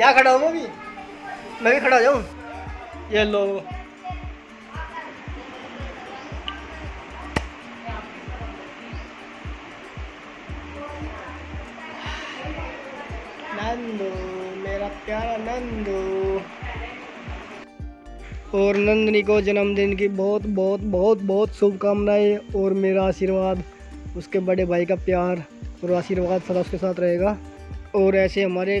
यहाँ खड़ा हूँ मैं भी मैं भी खड़ा जाऊँ? ये लो। नंदू, मेरा प्यारा नंदू। और नंदनी को जन्मदिन की बहुत बहुत बहुत बहुत शुभकामनाएँ और मेरा आशीर्वाद, उसके बड़े भाई का प्यार और आशीर्वाद सदा उसके साथ रहेगा। और ऐसे हमारे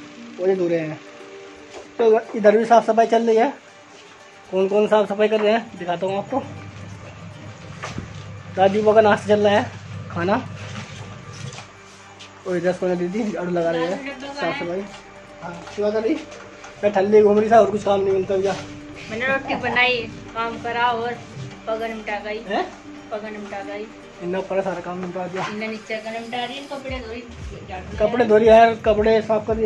कपड़े साफ़ सफ़ाई चल रही है। कर दिए हैं हम्म, ये कपड़े धो रही झाड़ू ले आई है क्या कह रही झाड़ू लगा रही अच्छा सोना दीदी झाड़ू लगा रही है ठल्ली खड़ी है देख मैं सकते रोटी हैं? बना कर भी आई ऊपर से काम निपटा गई छत पर से चल लगाई रोटी साफ़ करें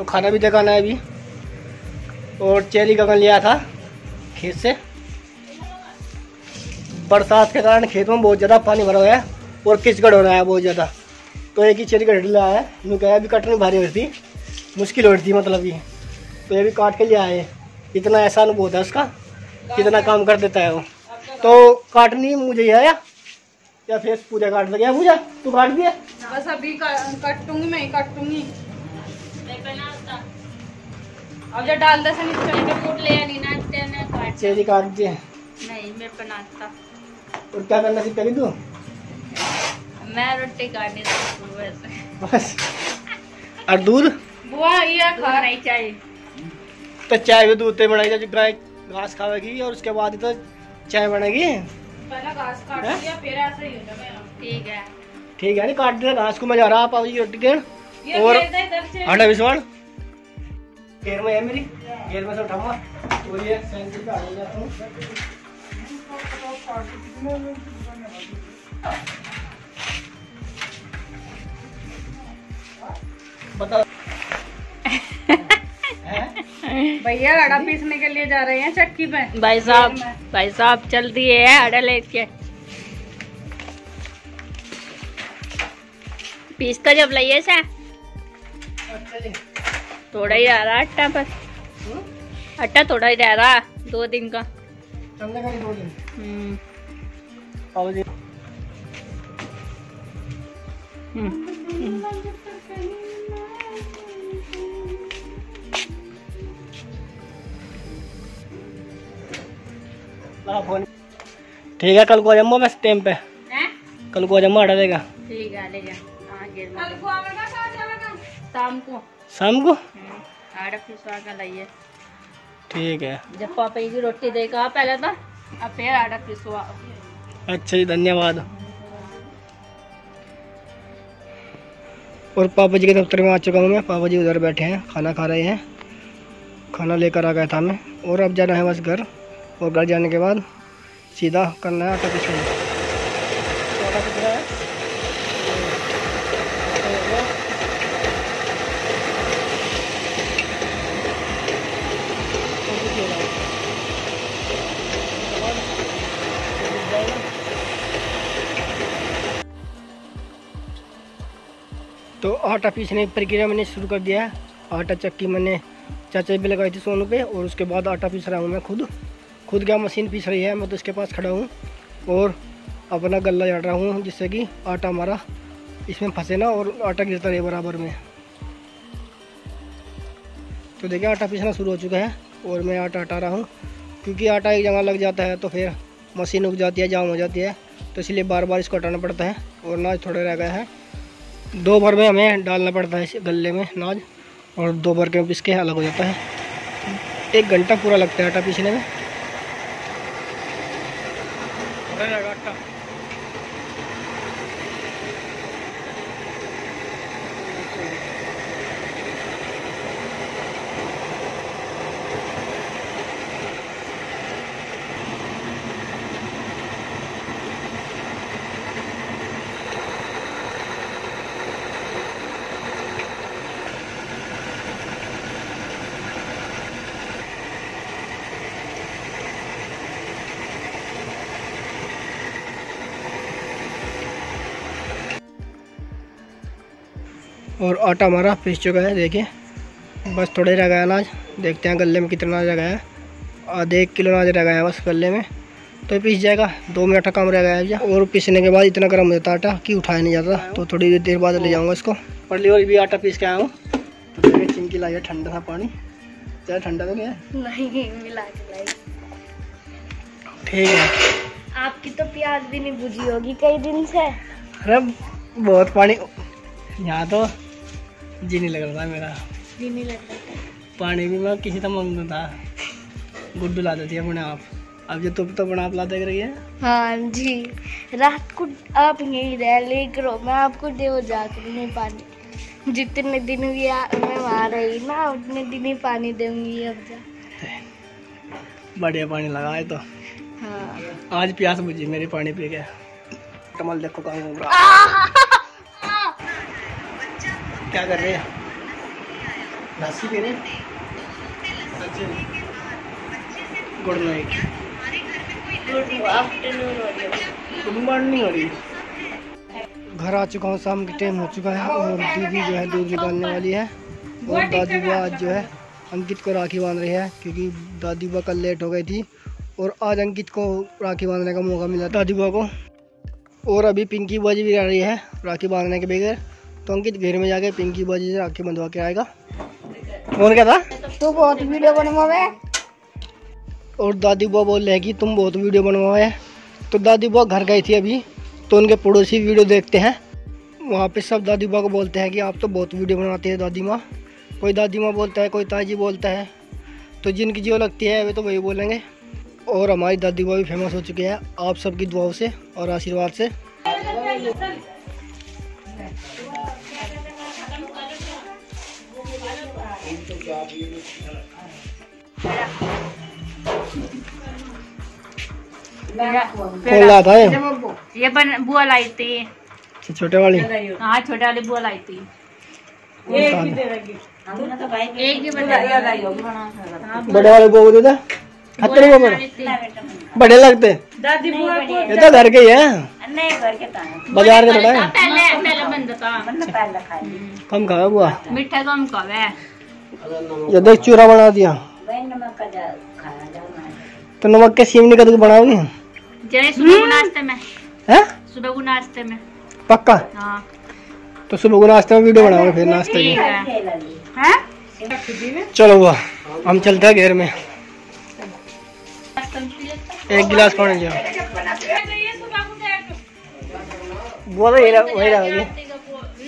तो खाना भी दिखाना है अभी। और चेरी गगन लिया था खेत से। बरसात के कारण खेत में बहुत ज़्यादा पानी भरा हुआ है और किचगढ़ हो रहा है बहुत ज़्यादा। तो एक ही चेरी का ढिला है। मैं कहा अभी कटनी भारी हो रही थी। मुश्किल हो रही थी मतलब ये। तो ये भी काट के लिया है इतना ऐसा बहुत है उसका कितना काम कर देता है वो। तो काटनी मुझे ही है या फेस पूजा काट लगे पूजा? तू काट दिया बस अभी काटूँगी मैं, काटूँगी। अब जब डाल दे से नीचे मैंने फूट ले आनी ना तेने काट चेरी काट दिए। नहीं मैं बनाता और क्या करना सीख करी तू? मैं रोटी काटनी थी। बस। और दूध? बुआ ये खा। नहीं चाहिए। तो चाय भी दूध से बनाई जो गाय घास खावेगी और उसके बाद तो चाय बनेगी पहले घास काट दिया फिर ऐसे ही हो जाएगा ठीक है। ठीक है नहीं काट दिया घास को मैं जा रहा जी की रोटी देन ये और आटा बिस्वाड़ घेर में है मेरी? घेर में से उठाऊँगा। तो ये सैंती पे आ जाता हूँ। बता। भैया आटा पीसने के लिए जा रहे हैं चक्की पे भाई साहब भाई साहब चल दिए है अड़ा लेके। पीस कर जब लाइए से अच्छा जी। थोड़ा ही रह रहा आटा पर। हम्म? आटा थोड़ा ही रह रहा दो दिन का। चलने का ही दो दिन। हम्म, हम्म। ला फ़ोन। ठीक है कल को जाऊँगा मैं टाइम पे। कल को आ जाऊँगा हटा देगा। ठीक है ले जा। गिर मत। शाम को। शाम को? पिसवा कर लाइए। ठीक है। जब पापा की रोटी देगा पहले तो अब फिर आटा पिसवा अच्छा जी धन्यवाद। और पापा जी के दफ्तर में आ चुका हूँ मैं। पापा जी उधर बैठे हैं खाना खा रहे हैं। खाना लेकर आ गया था मैं। और अब जाना है बस घर और घर जाने के बाद सीधा करना है आटा पिसवाना आटा पीसने की प्रक्रिया मैंने शुरू कर दिया है। आटा चक्की मैंने चाचा भी लगाई थी सोनू पे और उसके बाद आटा पीस रहा हूँ मैं खुद। खुद क्या मशीन पीस रही है, मैं तो उसके पास खड़ा हूँ और अपना गला झाड़ रहा हूँ जिससे कि आटा हमारा इसमें फंसे ना और आटा गिरता रहे बराबर में। तो देखिए, आटा पीसना शुरू हो चुका है और मैं आटा हटा रहा हूँ। क्योंकि आटा एक जगह लग जाता है तो फिर मशीन उग जाती है, जाम हो जाती है तो इसलिए बार बार इसको हटाना पड़ता है और नाज थोड़े रह गया है। दो भर में हमें डालना पड़ता है इस गले में अनाज और दो भर के पीस के अलग हो जाता है। एक घंटा पूरा लगता है आटा पीसने में। और आटा हमारा पीस चुका है देखिए। बस थोड़े रह गया अनाज देखते हैं गले में कितना अनाज रह गया है। आधे एक किलो अनाज रह गया है बस गले में। तो ये पीस जाएगा दो मिनट का काम रह गया है भैया और पीसने के बाद इतना गर्म हो जाता आटा कि उठाया नहीं जाता। तो थोड़ी देर बाद ले जाऊँगा इसको। पड़ली और भी आटा पीस के आया हूँ। तो देखिए है ठंडा था पानी। ज़्यादा ठंडा तो क्या नहीं मिला के ठीक है। आपकी तो प्याज भी नहीं बुझी होगी कई दिन से। अरे बहुत पानी। यहाँ तो जी नहीं लग रहा था मेरा। भी नहीं लग रहा पानी भी मैं किसी तरह माँगता था। गुड्डू ला देती अपने आप। अब जो तुम तो अपने आप ला देख रही है हाँ जी। रात को आप यहीं रह ले करो। मैं आपको दे जा नहीं पानी। जितने दिन भी आ, मैं वहाँ रही ना उतने दिन ही पानी दूँगी अब जा। बढ़िया पानी लगा है तो। हाँ। आज प्यास बुझी मेरी पानी पी के कमल देखो कहाँ घूम रहा। क्या कर रहे हैं? लस्सी पी रहे गुड नाइट। गुड मॉर्निंग हो रही घर आ चुका हूँ शाम के टाइम हो चुका है और दीदी जो है दूध निकालने वाली है और दादी बुआ आज जो है अंकित को राखी बाँध रही है क्योंकि दादी बुआ कल लेट हो गई थी और आज अंकित को राखी बांधने का मौका मिला दादी बुआ को। और अभी पिंकी बुआ जी भी रह रही है राखी बांधने के बगैर। तो अंकित घर में जाके पिंकी बाजी से राखी बंधवा के आएगा। कौन क्या था तो बहुत वीडियो बनवावे। और दादी बुआ बोल रहे कि तुम बहुत वीडियो बनवाए तो दादी बुआ घर गई थी अभी तो उनके पड़ोसी वीडियो देखते हैं। वहाँ पे सब दादी बुआ को बोलते हैं कि आप तो बहुत वीडियो बनाते हैं दादी माँ। कोई दादी माँ बोलता है कोई ताजी बोलता है। तो जिनकी जो लगती है वे तो वही बोलेंगे। और हमारी दादी बुआ भी फ़ेमस हो चुकी है आप सबकी दुआओं से और आशीर्वाद से। कौन था ये ये बन बुआ लाई थी छोटे वाली। हाँ छोटे वाली बुआ लाई थी एक ही बड़े वाले को दे खतरे को बड़े बड़े लगते। दादी बुआ को ये तो घर के ही है। नहीं घर के था बाज़ार के थोड़ा है। पहले पहले बंद था। कम खाया बुआ। मिठा कम कवे ये देख चूरा बना दिया। तो नमक के सीमनी कद बनाओगी? जय सुबह को नाश्ते में। हैं? सुबह को नाश्ते में। पक्का? हाँ। तो सुबह को नाश्ते में वीडियो बनाओगे फिर नाश्ते की? चलो बुआ हम चलते हैं घेर में। एक गिलास पानी लिया। बुआ तो रह- वही रहेगी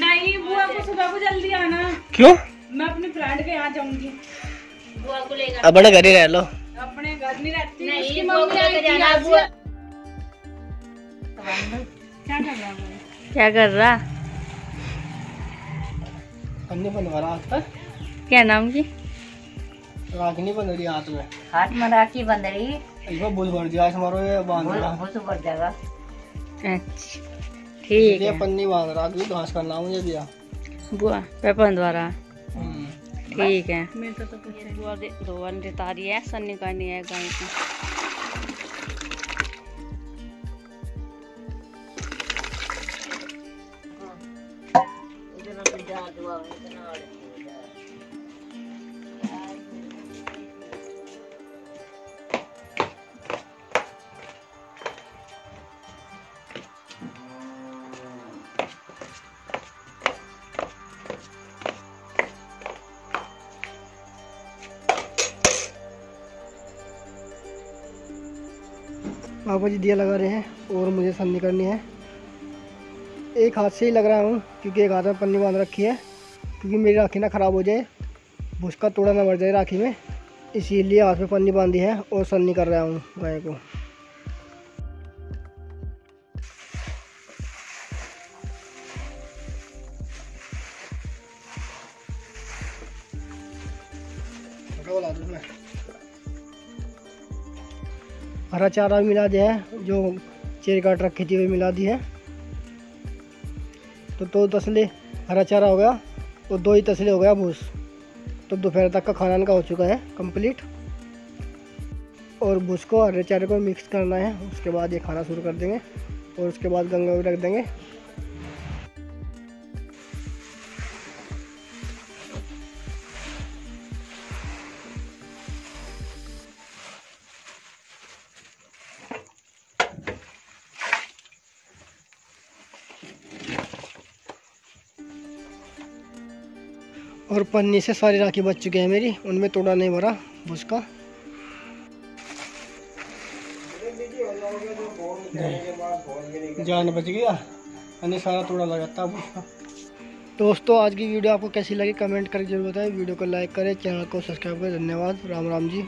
नहीं बुआ को सुबह को जल्दी आना। क्यों? मैं अपने फ्रेंड के यहाँ जाऊँगी। को अब बड़े घर ही रह लो। अपने घर नहीं रहती नहीं, को। क्या कर रहा है क्या कर रहा? अन्य बनवा रहा हाथ पर। क्या नाम की? राखनी बन रही हाथ में। हाथ में राखी बंद रही। इसको बुल भर दिया आज हमारो ये बाँध रहा। भर जाएगा। अच्छा ठीक ये है। पन्नी बाँध रहा अगली घास करना मुझे दिया। बुआ पेपन द्वारा। ठीक है मैं तो तो कुछ नहीं। बुआ धोवन रितारी है सन्नी करनी है गाय की पापा जी दिया लगा रहे हैं और मुझे सन्नी करनी है। एक हाथ से ही लग रहा हूँ, क्योंकि एक हाथ में पन्नी बाँध रखी है, क्योंकि मेरी राखी ना ख़राब हो जाए भूसका तोड़ा ना मर जाए राखी में। इसीलिए हाथ में पन्नी बांधी है और सन्नी कर रहा हूँ गाय को। हरा चारा भी मिला दिया है, जो चेर काट रखी थी, वो मिला दी है। तो दो तो तसले हरा चारा हो गया, और दो ही तसले हो गया भूस। तो दोपहर तक का खाना इनका हो चुका है कंप्लीट। और भूस को हरे चारे को मिक्स करना है, उसके बाद ये खाना शुरू कर देंगे, और उसके बाद गंगा भी रख देंगे। और पन्नी से सारी राखी बच चुकी है मेरी। उनमें तोड़ा नहीं भरा उसका। का जान बच गया अन्य सारा तोड़ा लगाता था दोस्तों आज की वीडियो आपको कैसी लगी कमेंट करके ज़रूर बताएँ। वीडियो को लाइक करें चैनल को सब्सक्राइब करें। धन्यवाद। राम राम जी।